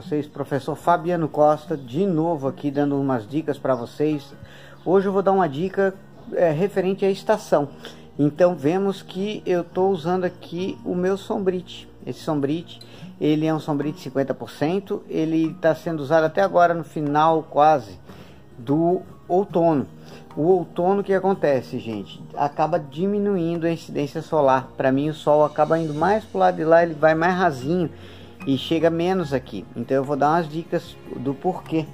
vocês, professor Fabiano Costa, de novo aqui dando umas dicas para vocês. Hoje eu vou dar uma dica é, referente à estação. Então vemos que eu estou usando aqui o meu sombrite. Esse sombrite, ele é um sombrite 50%, ele está sendo usado até agora no final quase do outono. O outono que acontece, gente, acaba diminuindo a incidência solar. Para mim o sol acaba indo mais para o lado de lá, ele vai mais rasinho e chega menos aqui. Então eu vou dar umas dicas do porquê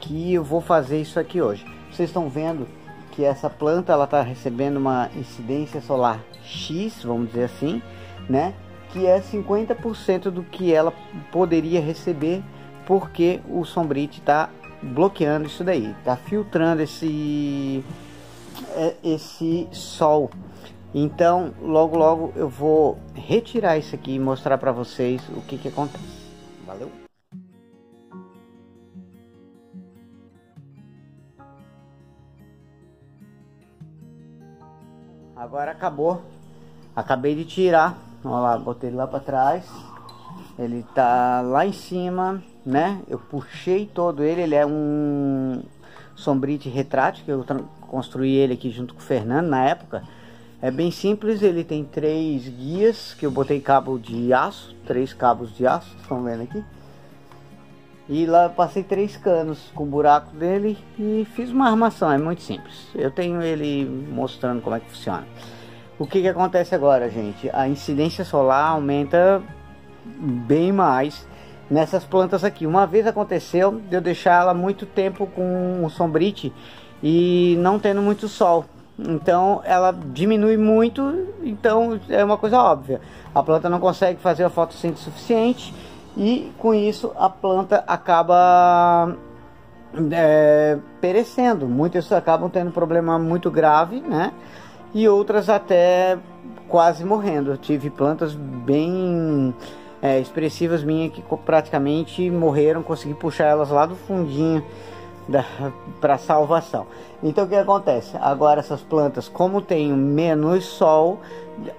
que eu vou fazer isso aqui hoje. Vocês estão vendo que essa planta ela está recebendo uma incidência solar X, vamos dizer assim, né? Que é 50% do que ela poderia receber porque o sombrite está bloqueando isso daí, está filtrando esse é, esse sol. Então, logo logo eu vou retirar isso aqui e mostrar para vocês o que que acontece. Valeu. Agora acabou. Acabei de tirar. Olha lá, botei ele lá para trás. Ele tá lá em cima né? Eu puxei todo ele, ele é um sombrite retrátil, que eu construí ele aqui junto com o Fernando na época. É bem simples, ele tem três guias, que eu botei cabo de aço, três cabos de aço, estão vendo aqui? E lá passei três canos com o buraco dele e fiz uma armação, é muito simples. Eu tenho ele mostrando como é que funciona. O que que acontece agora, gente? A incidência solar aumenta bem mais nessas plantas aqui. Uma vez aconteceu de eu deixar ela muito tempo com o sombrite e não tendo muito sol. Então ela diminui muito, então é uma coisa óbvia. A planta não consegue fazer a fotossíntese suficiente e com isso a planta acaba é, perecendo. Muitas acabam tendo problema muito grave, né? E outras até quase morrendo. Eu tive plantas bem é, expressivas minhas que praticamente morreram, consegui puxar elas lá do fundinho para salvação. Então o que acontece? Agora essas plantas, como tem menos sol,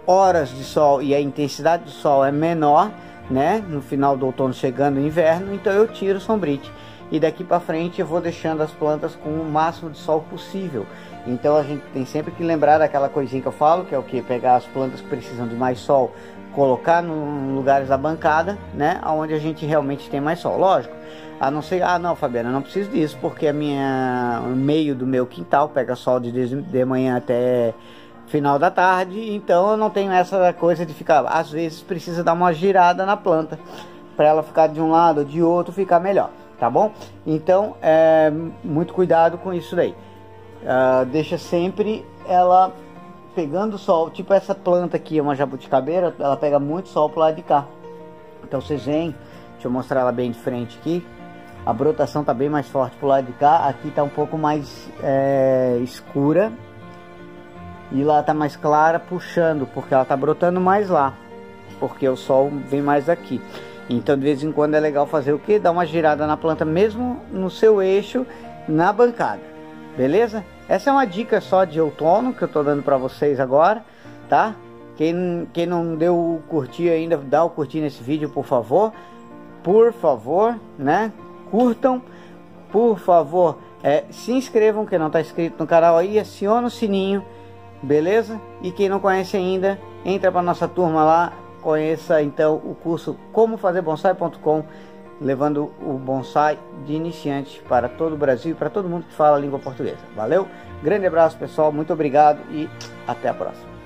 horas de sol e a intensidade do sol é menor, né? No final do outono chegando o inverno, então eu tiro o sombrite. E daqui para frente eu vou deixando as plantas com o máximo de sol possível. Então a gente tem sempre que lembrar daquela coisinha que eu falo, que é o que? Pegar as plantas que precisam de mais sol colocar no lugares da bancada, né, onde a gente realmente tem mais sol. Lógico, a não ser, ah, não, Fabiana, não preciso disso, porque a minha o meio do meu quintal pega sol de, de manhã até final da tarde, então eu não tenho essa coisa de ficar, às vezes precisa dar uma girada na planta para ela ficar de um lado ou de outro, ficar melhor, tá bom? Então, é, muito cuidado com isso daí. Uh, deixa sempre ela pegando sol, tipo essa planta aqui, é uma jabuticabeira, ela pega muito sol pro lado de cá. Então vocês veem, deixa eu mostrar ela bem de frente aqui. A brotação tá bem mais forte pro lado de cá, aqui tá um pouco mais é, escura. E lá tá mais clara puxando, porque ela tá brotando mais lá. Porque o sol vem mais aqui. Então de vez em quando é legal fazer o que? Dar uma girada na planta mesmo no seu eixo, na bancada. Beleza? Essa é uma dica só de outono que eu tô dando para vocês agora, tá? Quem, quem não deu o curtir ainda, dá o curtir nesse vídeo, por favor. Por favor, né? Curtam. Por favor, é, se inscrevam, quem não está inscrito no canal aí, aciona o sininho, beleza? E quem não conhece ainda, entra para nossa turma lá, conheça então o curso como fazer bonsai.com levando o bonsai de iniciante para todo o Brasil e para todo mundo que fala a língua portuguesa. Valeu? Grande abraço, pessoal. Muito obrigado e até a próxima.